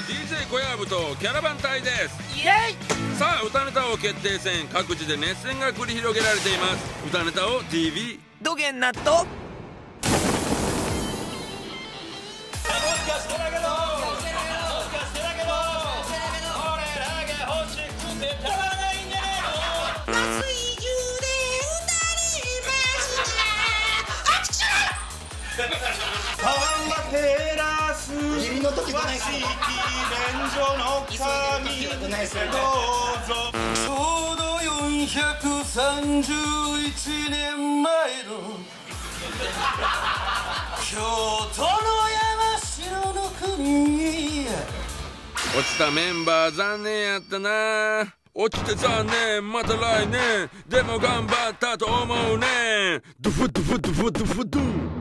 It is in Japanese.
DJ 小籔とキャラバン隊です。イエイ。さあ歌ネタ王決定戦各地で熱戦が繰り広げられています。歌ネタ王 TV どげんなっと。パンテラス義理の時はない便所の神どうぞちょうど431年前の京都の山城の国落ちたメンバー残念やったな。落ちて残念。また来年。でも頑張ったと思うねドゥフドゥフドゥフドゥフドゥ。